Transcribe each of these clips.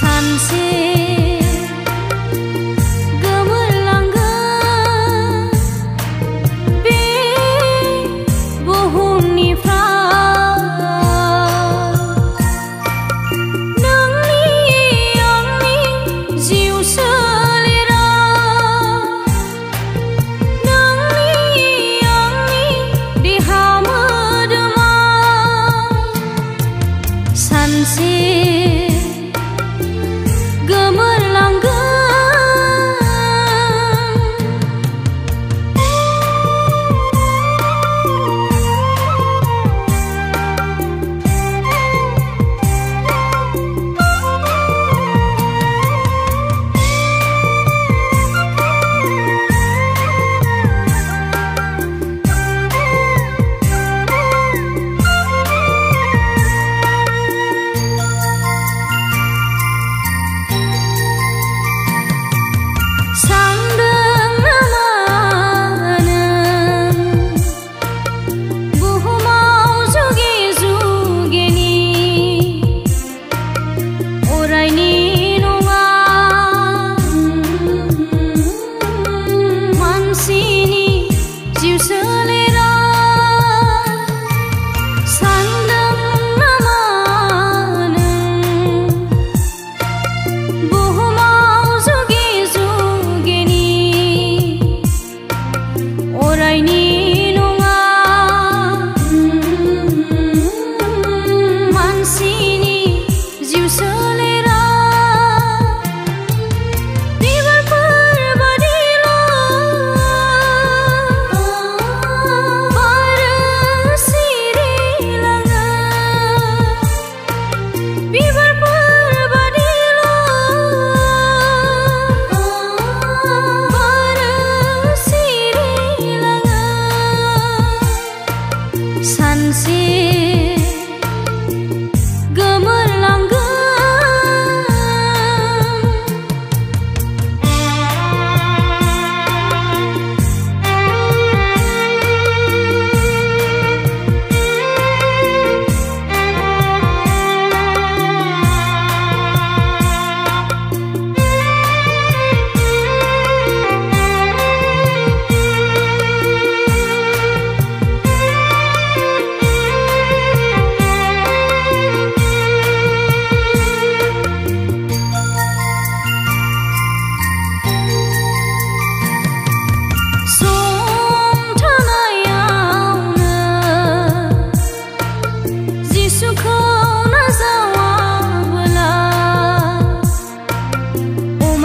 sunset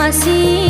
I see.